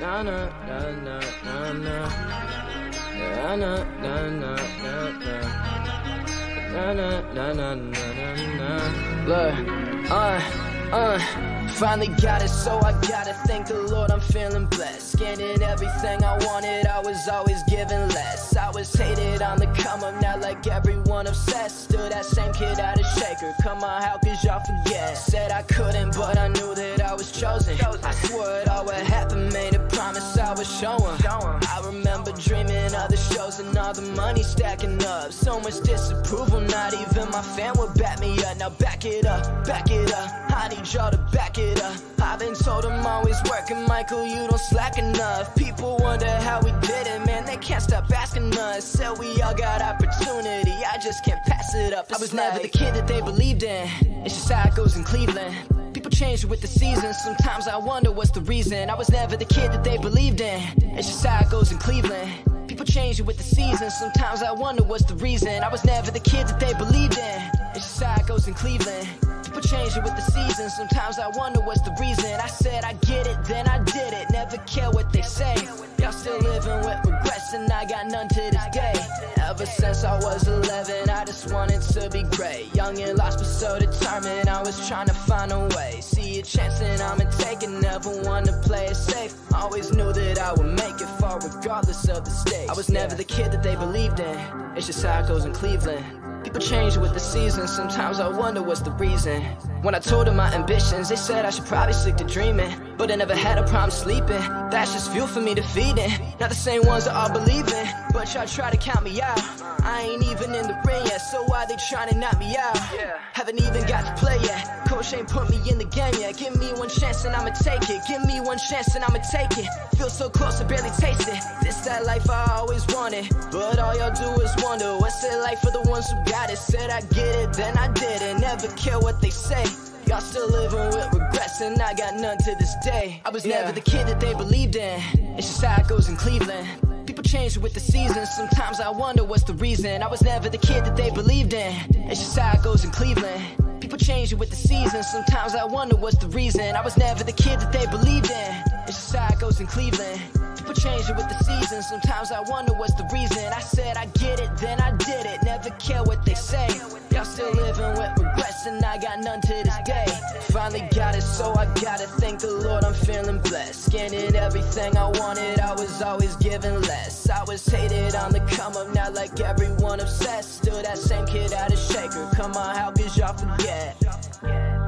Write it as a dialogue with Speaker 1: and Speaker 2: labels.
Speaker 1: na na na na na na na na na na na na na na na na Look, uh, uh, finally got it, so I gotta thank the Lord. I'm feeling blessed, getting everything I wanted. I was always giving less. I was hated on the come up, now like everyone obsessed. Still that same kid out of Shaker. Come on, how could y'all forget? Said I couldn't, but I knew that I was chosen. I swore it all would happen, made a promise I would show 'em. I remember dreaming of the shows and all the money stacking up. So much disapproval, not even my fan would back me up. Now back it up, back it up. Y'all to back it up. I've been told I'm always working, Michael, you don't slack enough. People wonder how we did it, man, they can't stop asking us. Said we all got opportunity, I just can't pass it up. I was never the kid that they believed in. It's just how it goes in Cleveland. People change with the seasons. Sometimes I wonder what's the reason. I was never the kid that they believed in. It's just how it goes in Cleveland. People change with the seasons. Sometimes I wonder what's the reason. I was never the kid that they believed in. It's just how it goes in Cleveland. People change with the seasons. Sometimes I wonder what's the reason. I said I get it, then I did it. Never care what they say. Y'all still living with and I got none to this day. Ever since I was 11, I just wanted to be great. Young and lost, but so determined. I was trying to find a way. See a chance, and I'ma take it. Never want to play it safe. Always knew that I would make it far, regardless of the stakes. I was never the kid that they believed in. It's just how it goes in Cleveland. People change with the seasons, sometimes I wonder what's the reason. When I told them my ambitions, they said I should probably stick to dreaming. But I never had a problem sleeping, that's just fuel for me to feed in. Not the same ones that all believe in, but y'all try to count me out. I ain't even in the ring yet, so why they trying to knock me out? Haven't even got to play yet, coach ain't put me in the game yet. Give me one chance and I'ma take it, give me one chance and I'ma take it. Feel so close, I barely taste it. This that life I always wanted, but all y'all do is wonder what's it like for the ones who got it. Said I get it, then I did it. Never care what they say. Y'all still living with regrets, and I got none to this day. I was never the kid that they believed in. It's just how it goes in Cleveland. People change with the seasons. Sometimes I wonder what's the reason. I was never the kid that they believed in. It's just how it goes in Cleveland. People change with the seasons. Sometimes I wonder what's the reason. I was never the kid that they believed in. It's just how it goes in Cleveland. People change with the seasons. Sometimes I wonder what's the reason. I said I get it, then I did it. Never care what they say. Y'all still living with regrets, and I got none to this day. Finally got it, so I gotta thank the Lord. I'm feeling blessed. Getting everything I wanted, I was always giving less. I was hated on the come up, now like everyone obsessed. Still that same kid out of Shaker. Come on, how could y'all forget?